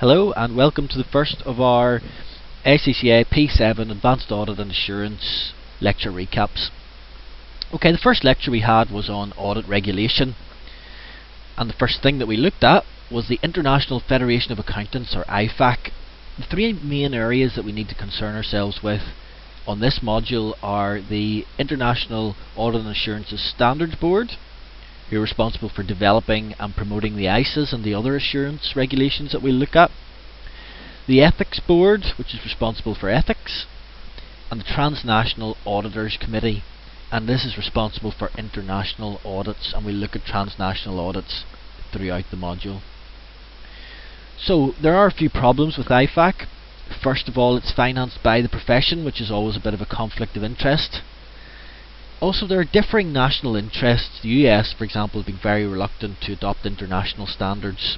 Hello and welcome to the first of our ACCA P7 Advanced Audit and Assurance lecture recaps. Okay, the first lecture we had was on audit regulation and the first thing that we looked at was the International Federation of Accountants or IFAC. The three main areas that we need to concern ourselves with on this module are the International Audit and Assurances Standards Board who are responsible for developing and promoting the ISAs and the other assurance regulations that we'll look at. The Ethics Board, which is responsible for ethics, and the Transnational Auditors Committee, and this is responsible for international audits, and we'll look at transnational audits throughout the module. So, there are a few problems with IFAC. First of all, it's financed by the profession, which is always a bit of a conflict of interest. Also, there are differing national interests. The US, for example, being very reluctant to adopt international standards.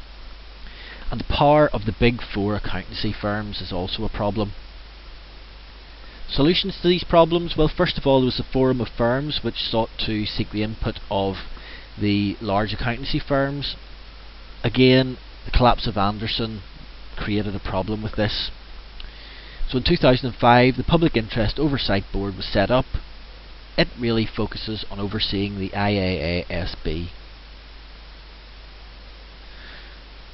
And the power of the big four accountancy firms is also a problem. Solutions to these problems? Well, first of all, there was a forum of firms which sought to seek the input of the large accountancy firms. Again, the collapse of Andersen created a problem with this. So in 2005, the Public Interest Oversight Board was set up it really focuses on overseeing the IAASB.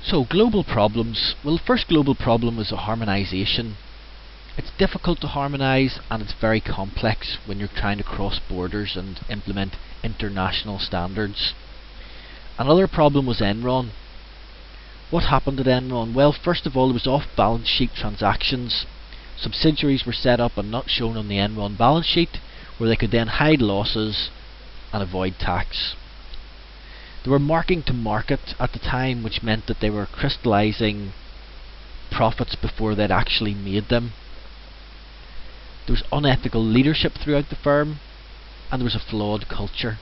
So, global problems. Well, the first global problem was a harmonisation. It's difficult to harmonise and it's very complex when you're trying to cross borders and implement international standards. Another problem was Enron. What happened at Enron? Well, first of all, there was off-balance sheet transactions. Subsidiaries were set up and not shown on the Enron balance sheet, where they could then hide losses and avoid tax. They were marking to market at the time, which meant that they were crystallizing profits before they'd actually made them. There was unethical leadership throughout the firm, and there was a flawed culture.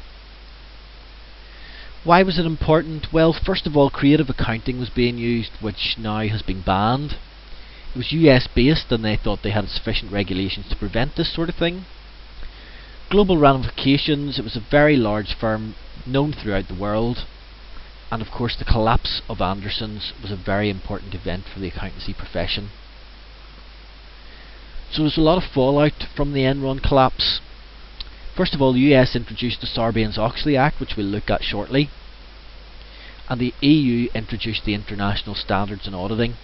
Why was it important? Well, first of all, creative accounting was being used, which now has been banned. It was US based, and they thought they had sufficient regulations to prevent this sort of thing global ramifications, it was a very large firm known throughout the world. And of course, the collapse of Andersen's was a very important event for the accountancy profession. So there's a lot of fallout from the Enron collapse. First of all, the US introduced the Sarbanes-Oxley Act, which we'll look at shortly. And the EU introduced the International Standards in Auditing.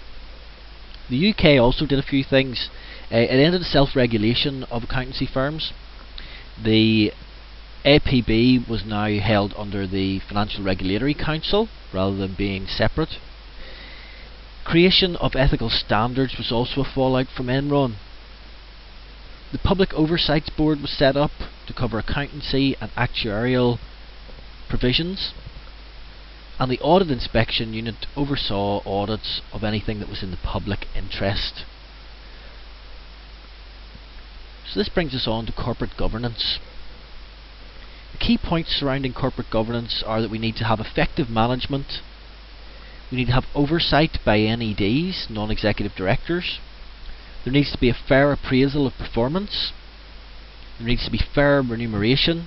The UK also did a few things. Uh, it ended the self-regulation of accountancy firms. The APB was now held under the Financial Regulatory Council rather than being separate. Creation of ethical standards was also a fallout from Enron. The Public Oversight Board was set up to cover accountancy and actuarial provisions. And the Audit Inspection Unit oversaw audits of anything that was in the public interest. So this brings us on to corporate governance. The key points surrounding corporate governance are that we need to have effective management, we need to have oversight by NEDs, non-executive directors, there needs to be a fair appraisal of performance, there needs to be fair remuneration,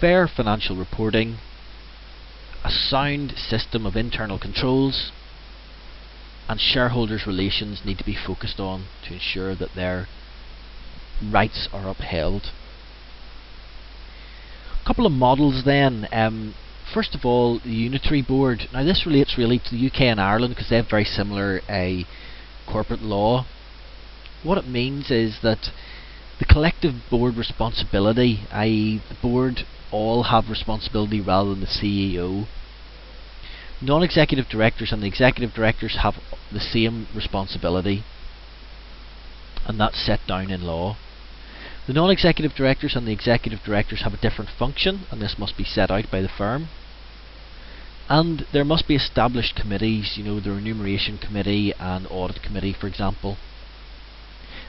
fair financial reporting, a sound system of internal controls, and shareholders' relations need to be focused on to ensure that they're rights are upheld. A couple of models then. Um, first of all, the unitary board. Now this relates really to the UK and Ireland because they have very similar uh, corporate law. What it means is that the collective board responsibility, i.e. the board all have responsibility rather than the CEO. Non-executive directors and the executive directors have the same responsibility and that's set down in law. The non-executive directors and the executive directors have a different function, and this must be set out by the firm. And there must be established committees, you know, the remuneration committee and audit committee, for example.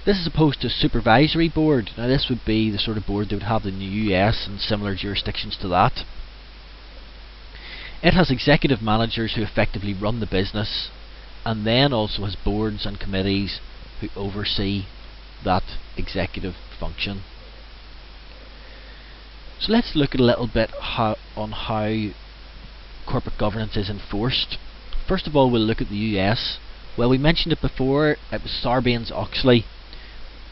This is opposed to a supervisory board. Now, this would be the sort of board they would have in the US and similar jurisdictions to that. It has executive managers who effectively run the business, and then also has boards and committees who oversee that executive function. So let's look at a little bit how, on how corporate governance is enforced. First of all, we'll look at the US. Well, we mentioned it before, it was Sarbanes-Oxley,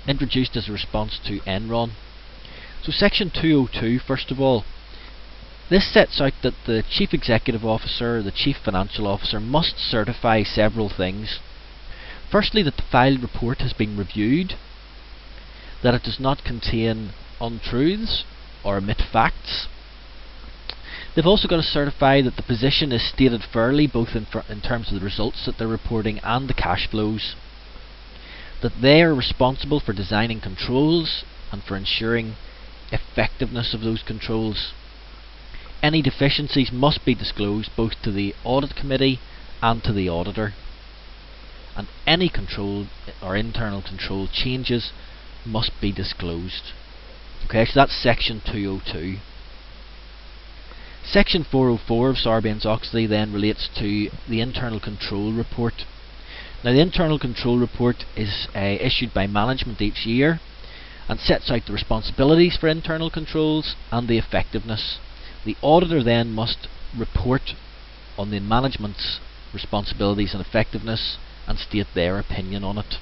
introduced as a response to Enron. So section 202, first of all, this sets out that the Chief Executive Officer, the Chief Financial Officer, must certify several things. Firstly, that the filed report has been reviewed, that it does not contain untruths or omit facts. They've also got to certify that the position is stated fairly, both in, in terms of the results that they're reporting and the cash flows. That they are responsible for designing controls and for ensuring effectiveness of those controls. Any deficiencies must be disclosed both to the audit committee and to the auditor. And any control or internal control changes must be disclosed. Okay, so that's section 202. Section 404 of Sarbanes-Oxley then relates to the internal control report. Now the internal control report is uh, issued by management each year and sets out the responsibilities for internal controls and the effectiveness the auditor then must report on the management's responsibilities and effectiveness and state their opinion on it.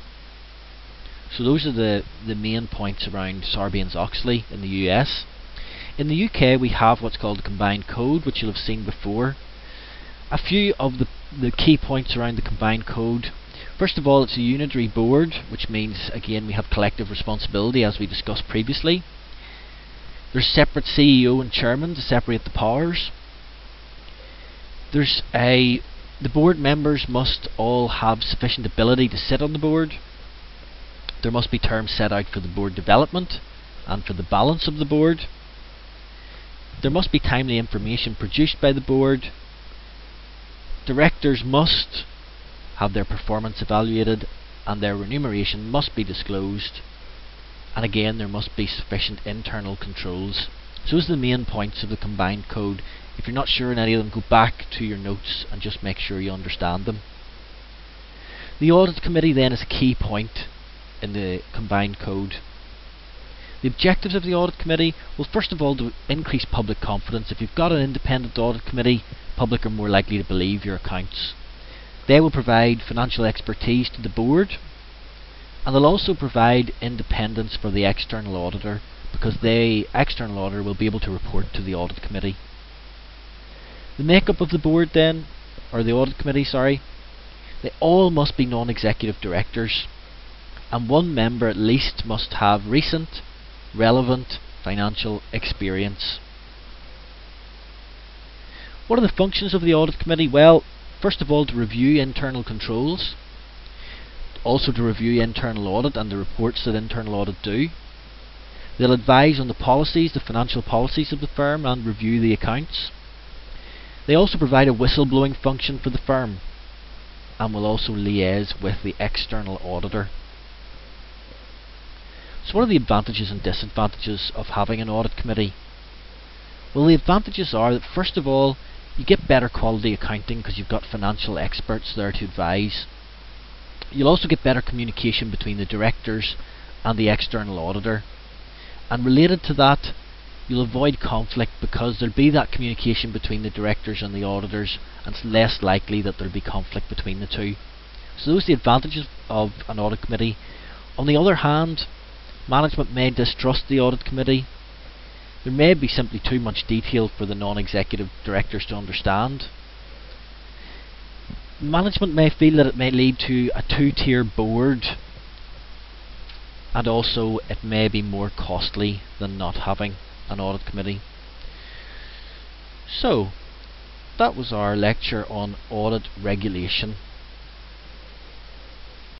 So those are the, the main points around Sarbanes-Oxley in the US. In the UK we have what's called the Combined Code, which you'll have seen before. A few of the, the key points around the Combined Code. First of all, it's a unitary board, which means, again, we have collective responsibility as we discussed previously. There's separate CEO and chairman to separate the powers. There's a the board members must all have sufficient ability to sit on the board. There must be terms set out for the board development and for the balance of the board. There must be timely information produced by the board. Directors must have their performance evaluated and their remuneration must be disclosed and again there must be sufficient internal controls. So those are the main points of the combined code. If you're not sure on any of them, go back to your notes and just make sure you understand them. The audit committee then is a key point in the combined code. The objectives of the audit committee, well first of all to increase public confidence. If you've got an independent audit committee, public are more likely to believe your accounts. They will provide financial expertise to the board and they'll also provide independence for the external auditor because the external auditor will be able to report to the audit committee. The makeup of the board then, or the audit committee, sorry, they all must be non-executive directors and one member at least must have recent, relevant financial experience. What are the functions of the audit committee? Well, first of all to review internal controls also to review internal audit and the reports that internal audit do. They'll advise on the policies, the financial policies of the firm and review the accounts. They also provide a whistleblowing function for the firm and will also liaise with the external auditor. So what are the advantages and disadvantages of having an audit committee? Well the advantages are that first of all you get better quality accounting because you've got financial experts there to advise You'll also get better communication between the directors and the external auditor. And related to that, you'll avoid conflict because there'll be that communication between the directors and the auditors, and it's less likely that there'll be conflict between the two. So those are the advantages of an audit committee. On the other hand, management may distrust the audit committee. There may be simply too much detail for the non-executive directors to understand management may feel that it may lead to a two-tier board and also it may be more costly than not having an audit committee. So, that was our lecture on audit regulation.